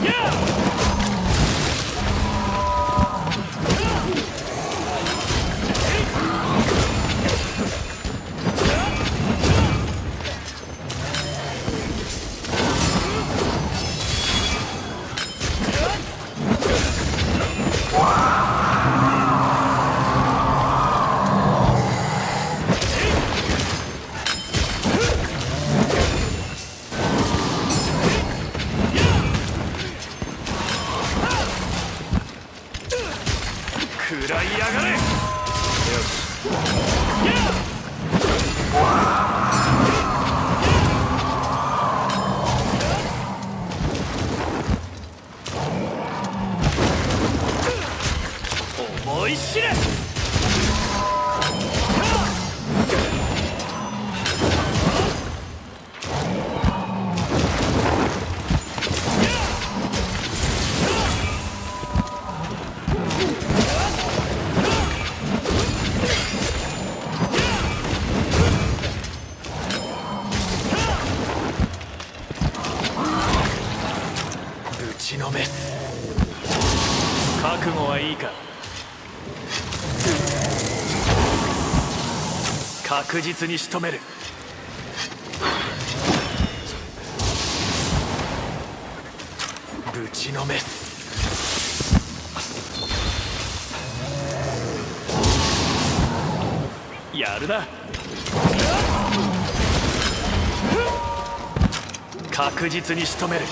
Yeah! 食らいやがれ。よし覚悟はいいか。確実に仕留める。ぶちのめす。やるな。確実に仕留める。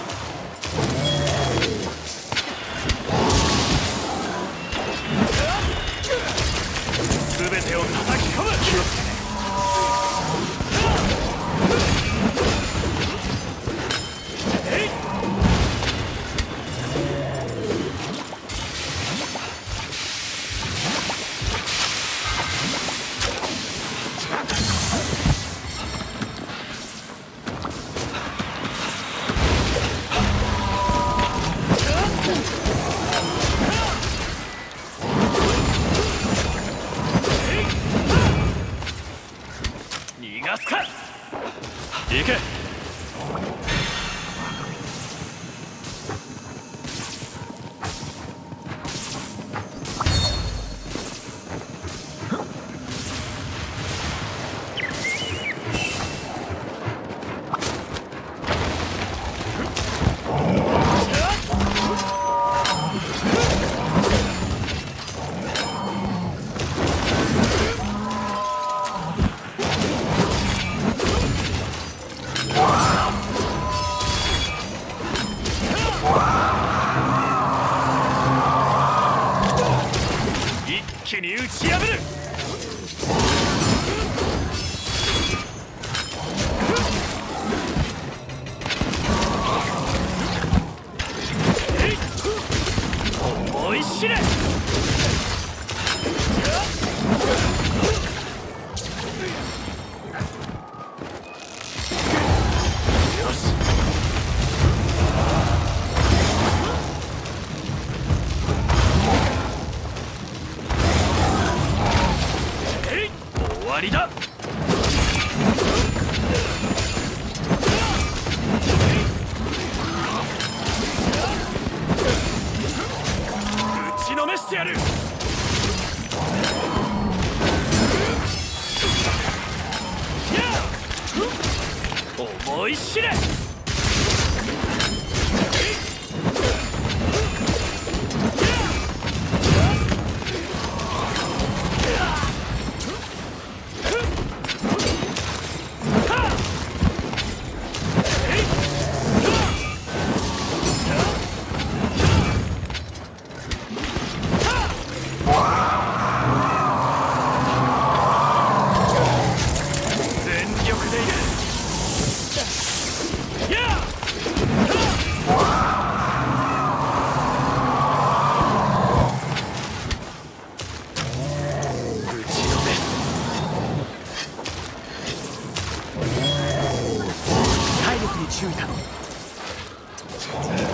逃がすか行け。打ち破る。思い知れ。してやる。思い知れ。Yeah.